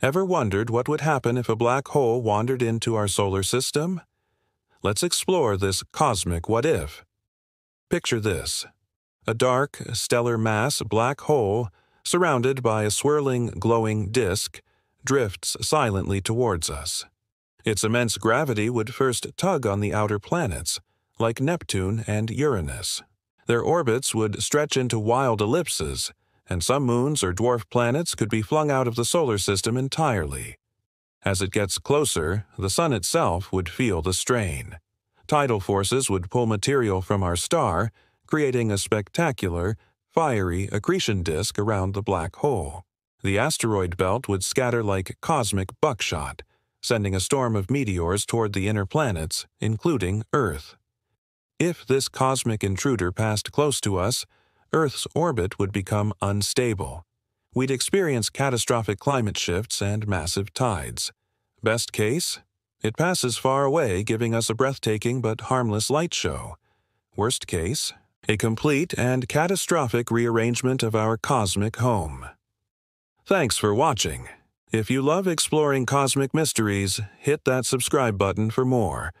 Ever wondered what would happen if a black hole wandered into our solar system? Let's explore this cosmic what if. Picture this a dark, stellar mass black hole, surrounded by a swirling, glowing disk, drifts silently towards us. Its immense gravity would first tug on the outer planets, like Neptune and Uranus. Their orbits would stretch into wild ellipses, and some moons or dwarf planets could be flung out of the solar system entirely. As it gets closer, the Sun itself would feel the strain. Tidal forces would pull material from our star, creating a spectacular, fiery accretion disk around the black hole. The asteroid belt would scatter like cosmic buckshot, sending a storm of meteors toward the inner planets, including Earth. If this cosmic intruder passed close to us, Earth's orbit would become unstable. We'd experience catastrophic climate shifts and massive tides. Best case, it passes far away, giving us a breathtaking but harmless light show. Worst case, a complete and catastrophic rearrangement of our cosmic home. Thanks for watching. If you love exploring cosmic mysteries, hit that subscribe button for more.